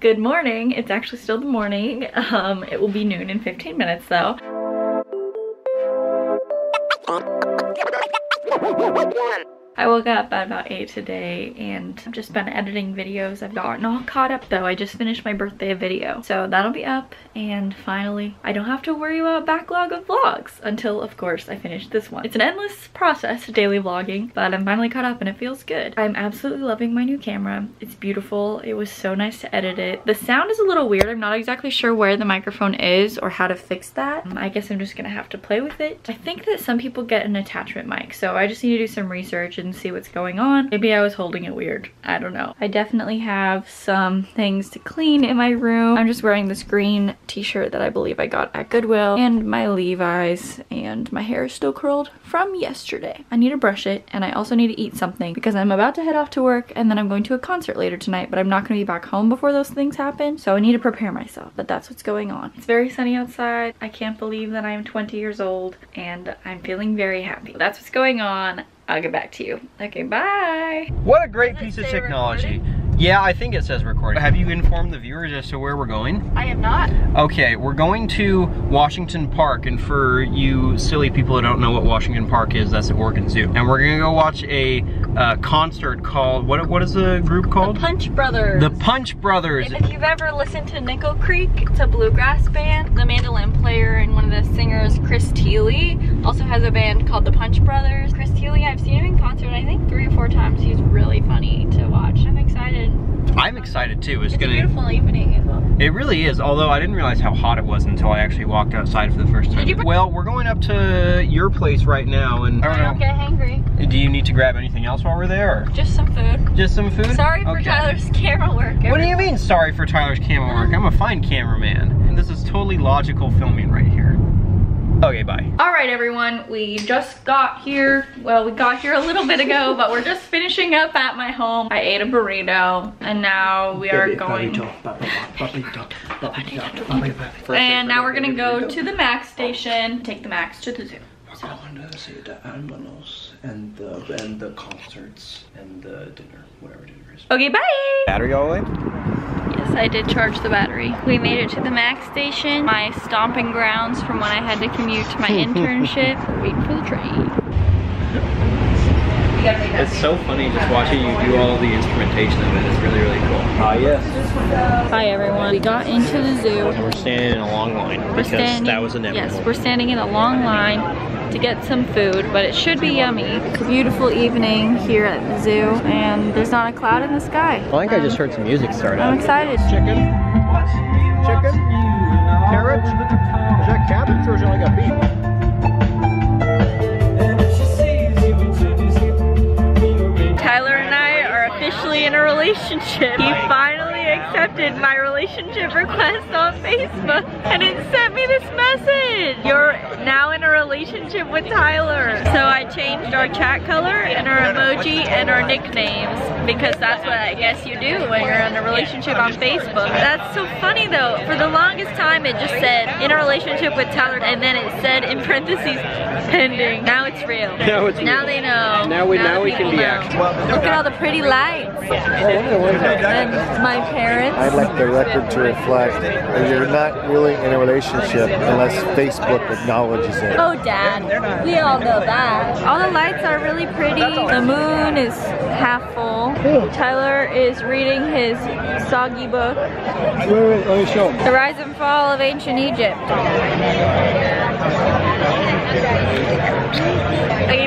Good morning. It's actually still the morning. Um, it will be noon in 15 minutes though. I woke up at about 8 today and I've just been editing videos. I've gotten all caught up though. I just finished my birthday video. So that'll be up and finally I don't have to worry about backlog of vlogs until of course I finish this one. It's an endless process, daily vlogging, but I'm finally caught up and it feels good. I'm absolutely loving my new camera. It's beautiful. It was so nice to edit it. The sound is a little weird. I'm not exactly sure where the microphone is or how to fix that. Um, I guess I'm just gonna have to play with it. I think that some people get an attachment mic, so I just need to do some research and see what's going on. Maybe I was holding it weird. I don't know. I definitely have some things to clean in my room. I'm just wearing this green t-shirt that I believe I got at Goodwill and my Levi's and my hair is still curled from yesterday. I need to brush it and I also need to eat something because I'm about to head off to work and then I'm going to a concert later tonight but I'm not going to be back home before those things happen so I need to prepare myself but that's what's going on. It's very sunny outside. I can't believe that I'm 20 years old and I'm feeling very happy. That's what's going on. I'll get back to you. Okay, bye. What a great piece of technology. Yeah, I think it says recording. Have you informed the viewers as to where we're going? I am not. Okay, we're going to Washington Park, and for you silly people who don't know what Washington Park is, that's at Oregon Zoo. And we're gonna go watch a uh, concert called, what what is the group called? The Punch Brothers. The Punch Brothers. And if you've ever listened to Nickel Creek, it's a bluegrass band. The mandolin player and one of the singers, Chris Thile, also has a band called the Punch Brothers. Chris Thile, I've seen him in concert, I think three or four times. He's really funny to watch. I'm excited I'm excited too. It's, it's gonna, a beautiful evening as well. It really is, although I didn't realize how hot it was until I actually walked outside for the first time. Well, we're going up to your place right now and I don't, I don't get hangry. Do you need to grab anything else while we're there? Or? Just some food. Just some food? Sorry for okay. Tyler's camera work. What do you mean sorry for Tyler's camera work? Mm. I'm a fine cameraman. And this is totally logical filming right here. Okay, bye. All right, everyone, we just got here. Well, we got here a little bit ago, but we're just finishing up at my home. I ate a burrito, and now we are going... and now we're gonna go to the Max station, take the Max to the zoo. We're going to see the animals and the, and the concerts and the dinner, whatever dinner is. Okay, bye! Battery all the way? I did charge the battery. We made it to the Max station, my stomping grounds from when I had to commute to my internship. Waiting for the train. It's so funny just watching you do all the instrumentation of it. It's really, really cool. Ah, uh, yes. Hi, everyone. We got into the zoo. And we're standing in a long line we're because standing, that was inevitable. Yes, we're standing in a long line to get some food, but it should be yummy. It's a beautiful evening here at the zoo, and there's not a cloud in the sky. I think um, I just heard some music start up. I'm excited. Chicken? Chicken? Relationship. He finally accepted my relationship request on Facebook and it sent me this message. You're now in a relationship with Tyler. So I changed our chat color and our emoji and our nicknames because that's what I guess you do when you're in a relationship on Facebook. That's so funny though. For the longest time it just said in a relationship with Tyler and then it said in parentheses pending. Now it's real. Now it's Now they know. Now we now, now we can be active. Look at all the pretty lights. And my parents. I'd like the record to reflect that you're not really in a relationship unless Facebook acknowledges it. Oh, Dad, we all know that. All the lights are really pretty. The moon is half full. Tyler is reading his soggy book. Wait, wait, let me show him. The Rise and Fall of Ancient Egypt. Okay,